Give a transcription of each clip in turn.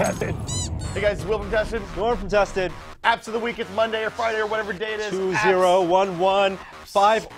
Tested. Hey guys, it's Will from Tested. Norm from Tested. Apps of the week, it's Monday or Friday or whatever day it is. Two Apps. zero one one five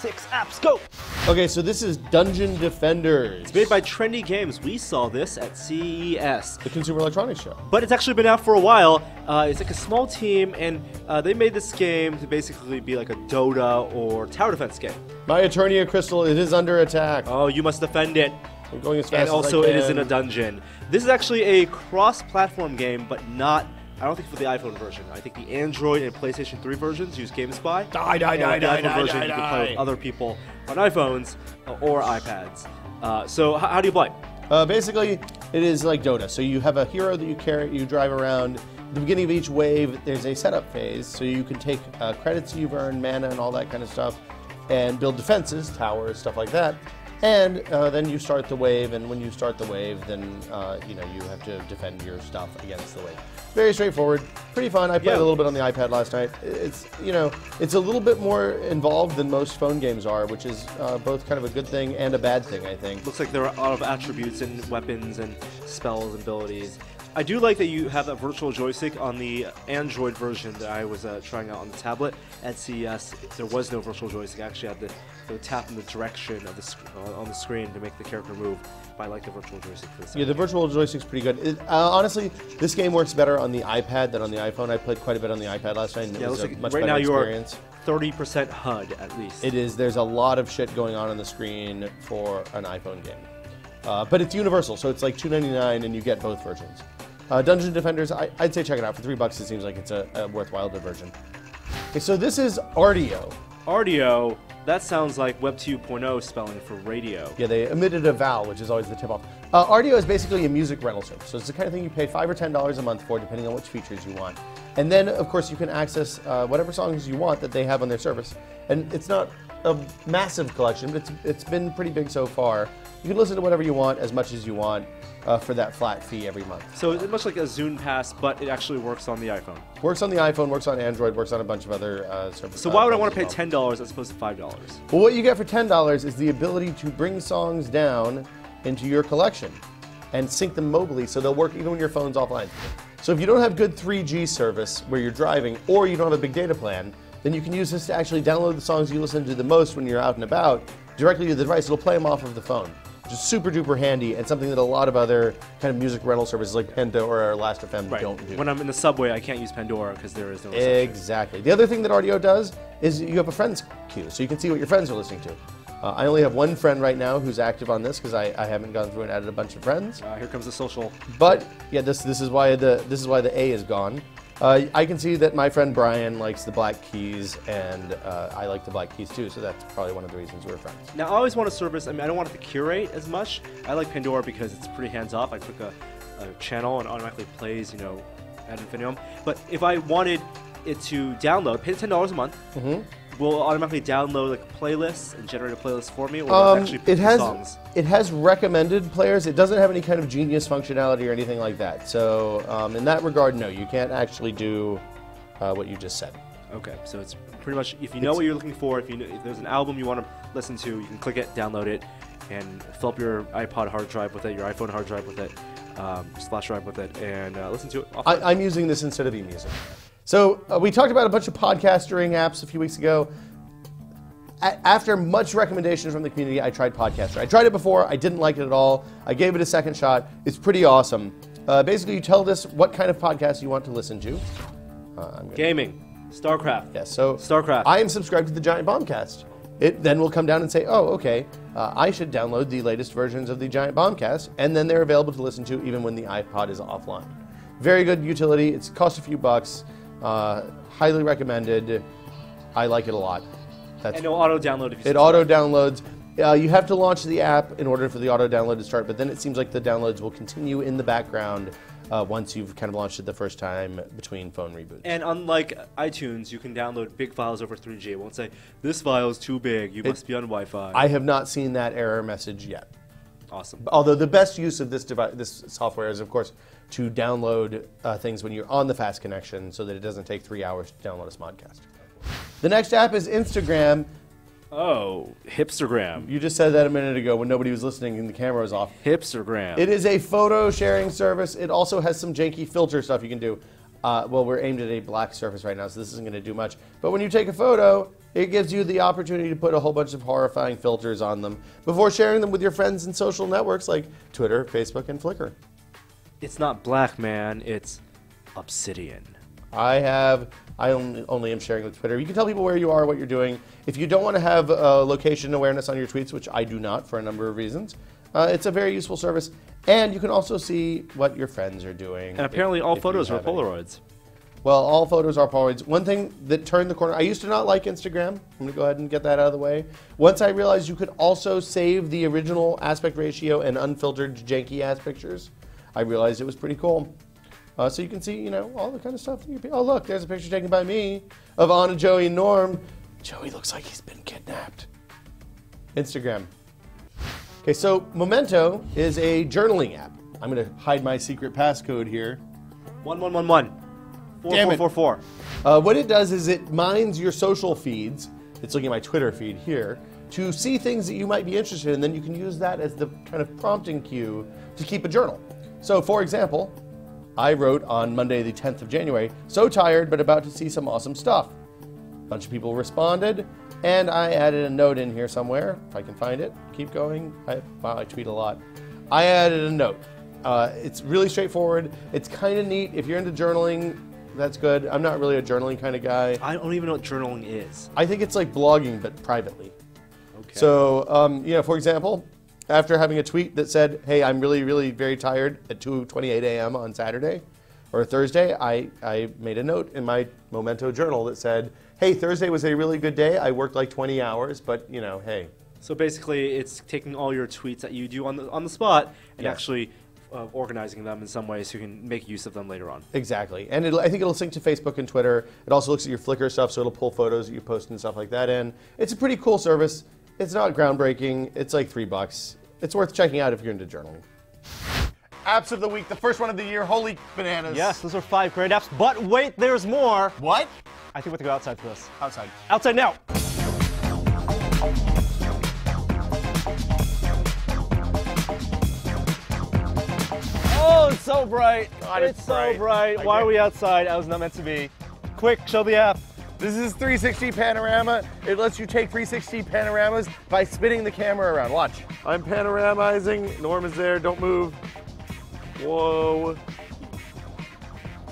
six apps. Go. Okay, so this is Dungeon Defenders. It's made by Trendy Games. We saw this at CES. the Consumer Electronics Show. But it's actually been out for a while. Uh, it's like a small team, and uh, they made this game to basically be like a Dota or tower defense game. My Eternia Crystal, it is under attack. Oh, you must defend it. I'm going as fast And as also, I it is in a dungeon. This is actually a cross-platform game, but not. I don't think for the iPhone version. I think the Android and PlayStation 3 versions use GameSpy. Die, die, And die, the die, iPhone die, version die, you can play with other people on iPhones or iPads. Uh, so, h- how do you play? Uh, basically, it is like Dota. So you have a hero that you carry, you drive around. At the beginning of each wave, there's a setup phase, so you can take uh, credits you've earned, mana, and all that kind of stuff, and build defenses, towers, stuff like that. And uh, then you start the wave, and when you start the wave, then uh, you know you have to defend your stuff against the wave. Very straightforward, pretty fun. I played Yeah. a little bit on the iPad last night. It's you know it's a little bit more involved than most phone games are, which is uh, both kind of a good thing and a bad thing, I think. Looks like there are a lot of attributes and weapons and spells and abilities. I do like that you have that virtual joystick on the Android version that I was uh, trying out on the tablet at CES. There was no virtual joystick. I actually had to, to tap in the direction of the sc- on the screen to make the character move. But I like the virtual joystick for this. Yeah, the virtual joystick's pretty good. It, uh, honestly, this game works better on the iPad than on the iPhone. I played quite a bit on the iPad last night, and it yeah, was looks a like much right better now experience. 30% HUD at least. It is. There's a lot of shit going on on the screen for an iPhone game, uh, but it's universal, so it's like $2.99, and you get both versions. Uh, Dungeon Defenders, I, I'd say check it out for three bucks. It seems like it's a, a worthwhile diversion. Okay, so this is Rdio. Rdio, that sounds like Web 2.0 spelling for radio. Yeah, they omitted a vowel, which is always the tip off. Uh, Rdio is basically a music rental service. So it's the kind of thing you pay five or ten dollars a month for, depending on which features you want. And then, of course, you can access uh, whatever songs you want that they have on their service. And it's not a massive collection, but it's it's been pretty big so far. You can listen to whatever you want, as much as you want, uh, for that flat fee every month. So it's much like a Zune Pass, but it actually works on the iPhone. Works on the iPhone, works on Android, works on a bunch of other uh, services. So why would I want to pay ten dollars as opposed to five dollars? Well, what you get for $10 is the ability to bring songs down into your collection and sync them mobily so they'll work even when your phone's offline. So if you don't have good 3G service where you're driving or you don't have a big data plan, then you can use this to actually download the songs you listen to the most when you're out and about directly to the device. It'll play them off of the phone. Just super duper handy and something that a lot of other kind of music rental services like Pandora or Last.fm Right. don't do. When I'm in the subway, I can't use Pandora because there is no reception. Exactly. The other thing that Rdio does is you have a friends queue, so you can see what your friends are listening to. Uh, I only have one friend right now who's active on this because I, I haven't gone through and added a bunch of friends. Uh, here comes the social. But yeah, this this is why the this is why the A is gone. Uh, I can see that my friend Brian likes the Black Keys, and uh, I like the Black Keys too. So that's probably one of the reasons we're friends. Now, I always want a service. I mean, I don't want it to curate as much. I like Pandora because it's pretty hands off. I click a, a channel and automatically plays, you know, ad infinitum. But if I wanted it to download, pay ten dollars a month. Mm-hmm. Will it automatically download like playlists and generate a playlist for me, or Um, actually it has songs? it has recommended players. It doesn't have any kind of genius functionality or anything like that. So um, in that regard, no, you can't actually do uh, what you just said. Okay, so it's pretty much if you know It's- what you're looking for, if you know, if there's an album you want to listen to, you can click it, download it, and fill up your iPod hard drive with it, your iPhone hard drive with it, um, flash drive with it, and uh, listen to it. I, I'm using this instead of eMusic. So uh, we talked about a bunch of podcasting apps a few weeks ago. A- after much recommendation from the community, I tried Podcaster. I tried it before. I didn't like it at all. I gave it a second shot. It's pretty awesome. Uh, basically, you tell this what kind of podcast you want to listen to. Uh, I'm gonna, Gaming, StarCraft. Yes. So StarCraft. I am subscribed to the Giant Bombcast. It then will come down and say, "Oh, okay, uh, I should download the latest versions of the Giant Bombcast," and then they're available to listen to even when the iPod is offline. Very good utility. It's cost a few bucks. Uh, highly recommended. I like it a lot. That's and it'll auto download if you it auto downloads. Uh, you have to launch the app in order for the auto download to start, but then it seems like the downloads will continue in the background uh, once you've kind of launched it the first time between phone reboots. And unlike iTunes, you can download big files over 3G. It won't say this file is too big. You must be on Wi-Fi. I have not seen that error message yet. Awesome. Although the best use of this device, this software is, of course, to download uh, things when you're on the fast connection, so that it doesn't take three hours to download a Smodcast. The next app is Instagram. Oh, hipstergram. You just said that a minute ago when nobody was listening and the camera was off. Hipstergram. It is a photo sharing service. It also has some janky filter stuff you can do. Uh, well, we're aimed at a black surface right now, so this isn't going to do much. But when you take a photo, it gives you the opportunity to put a whole bunch of horrifying filters on them before sharing them with your friends in social networks like Twitter, Facebook, and Flickr. It's not black, man. It's obsidian. I have. I only, only am sharing with Twitter. You can tell people where you are, what you're doing. If you don't want to have uh, location awareness on your tweets, which I do not for a number of reasons, uh, it's a very useful service. And you can also see what your friends are doing. And apparently, if- all if photos are Polaroids. any. Well, all photos are Polaroids. One thing that turned the corner, I used to not like Instagram. I'm to go ahead and get that out of the way. Once I realized you could also save the original aspect ratio and unfiltered janky ass pictures, I realized it was pretty cool. Uh, so you can see, you know, all the kind of stuff. That you, oh, look, there's a picture taken by me of Anna, Joey, and Norm. Joey looks like he's been kidnapped. Instagram. Okay, so Momento is a journaling app. I'm to hide my secret passcode here. One one one one. Four Damn four it. four four. Uh, what it does is it mines your social feeds. It's looking at my Twitter feed here to see things that you might be interested in. Then you can use that as the kind of prompting cue to keep a journal. So, for example, I wrote on Monday, the 10th of January, so tired but about to see some awesome stuff. A bunch of people responded, and I added a note in here somewhere, if I can find it. Keep going. I, wow, I tweet a lot. I added a note. Uh, it's really straightforward. It's kind of neat. If you're into journaling, that's good. I'm not really a journaling kind of guy. I don't even know what journaling is. I think it's like blogging, but privately. Okay. So, um, you know, for example, after having a tweet that said, "Hey, I'm really, really very tired" at 2:28 a.m. on Saturday or Thursday, I, I made a note in my Momento journal that said, "Hey, Thursday was a really good day. I worked like 20 hours, but you know, hey, So basically, it's taking all your tweets that you do on the on the spot and Yes. actually uh, organizing them in some way so you can make use of them later on. Exactly, and it'll, I think it'll sync to Facebook and Twitter. It also looks at your Flickr stuff, so it'll pull photos that you post and stuff like that in. It's a pretty cool service. It's not groundbreaking. It's like three bucks. It's worth checking out if you're into journaling. Apps of the week, the first one of the year. Holy bananas! Yes, those are five great apps. But wait, there's more. What? I think we have to go outside for this. Outside. Outside now. So bright. God, it's it's bright. so bright. I Why get- are we outside? I was not meant to be. Quick, show the app. This is 360 panorama. It lets you take 360 panoramas by spinning the camera around. Watch. I'm panoramizing. Norm is there. Don't move. Whoa.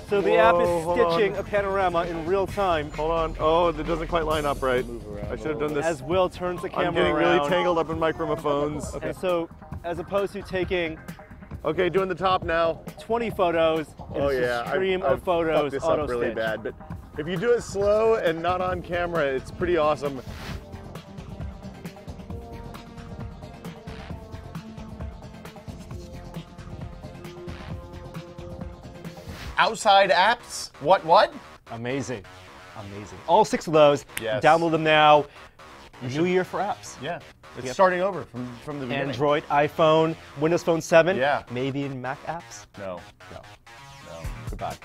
So the app is hold on. stitching a panorama in real time Hold on. Oh, it doesn't quite line up right. I should have done this. as Will turns the camera I'm getting around. really tangled up in microphones. And so, as opposed to taking Okay, doing the top now. 20 photos Oh yeah, I- stream I've of photos, fucked this up really stitch. bad. But if you do it slow and not on camera, it's pretty awesome. Outside apps? What? What? Amazing. Amazing. All six of those. Yes. Download them now. New year for apps. Yeah, it's Yep. starting over from from the beginning. Android, iPhone, Windows Phone 7. Yeah. Maybe in Mac apps. No, No. no. Goodbye.